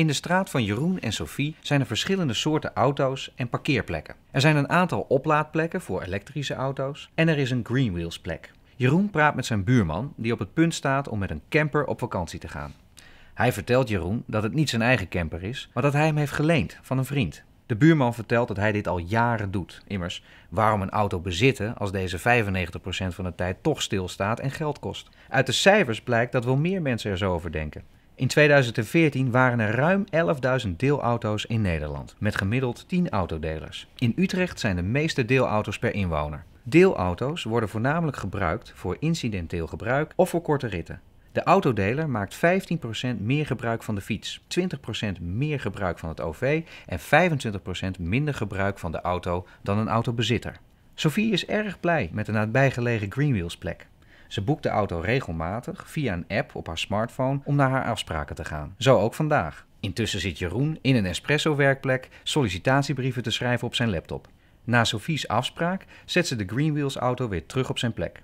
In de straat van Jeroen en Sophie zijn er verschillende soorten auto's en parkeerplekken. Er zijn een aantal oplaadplekken voor elektrische auto's en er is een Greenwheels plek. Jeroen praat met zijn buurman, die op het punt staat om met een camper op vakantie te gaan. Hij vertelt Jeroen dat het niet zijn eigen camper is, maar dat hij hem heeft geleend van een vriend. De buurman vertelt dat hij dit al jaren doet. Immers, waarom een auto bezitten als deze 95% van de tijd toch stilstaat en geld kost? Uit de cijfers blijkt dat wel meer mensen er zo over denken. In 2014 waren er ruim 11.000 deelauto's in Nederland, met gemiddeld 10 autodelers. In Utrecht zijn de meeste deelauto's per inwoner. Deelauto's worden voornamelijk gebruikt voor incidenteel gebruik of voor korte ritten. De autodeler maakt 15% meer gebruik van de fiets, 20% meer gebruik van het OV en 25% minder gebruik van de auto dan een autobezitter. Sophie is erg blij met de nabijgelegen Greenwheels plek. Ze boekt de auto regelmatig via een app op haar smartphone om naar haar afspraken te gaan. Zo ook vandaag. Intussen zit Jeroen in een espresso-werkplek sollicitatiebrieven te schrijven op zijn laptop. Na Sophie's afspraak zet ze de Greenwheels auto weer terug op zijn plek.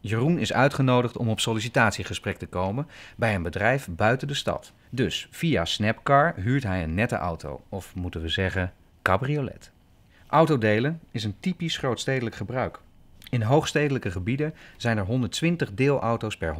Jeroen is uitgenodigd om op sollicitatiegesprek te komen bij een bedrijf buiten de stad. Dus via Snapcar huurt hij een nette auto, of moeten we zeggen cabriolet. Autodelen is een typisch grootstedelijk gebruik. In hoogstedelijke gebieden zijn er 120 deelauto's per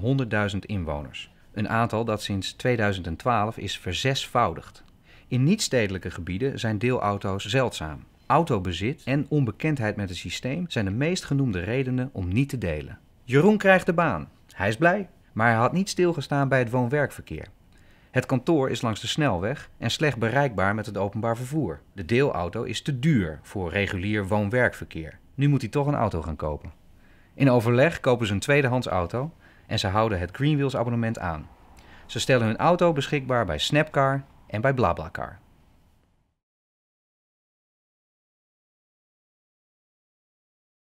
100.000 inwoners. Een aantal dat sinds 2012 is verzesvoudigd. In niet-stedelijke gebieden zijn deelauto's zeldzaam. Autobezit en onbekendheid met het systeem zijn de meest genoemde redenen om niet te delen. Jeroen krijgt de baan. Hij is blij, maar hij had niet stilgestaan bij het woon-werkverkeer. Het kantoor is langs de snelweg en slecht bereikbaar met het openbaar vervoer. De deelauto is te duur voor regulier woon-werkverkeer. Nu moet hij toch een auto gaan kopen. In overleg kopen ze een tweedehands auto en ze houden het Greenwheels abonnement aan. Ze stellen hun auto beschikbaar bij Snapcar en bij BlaBlaCar.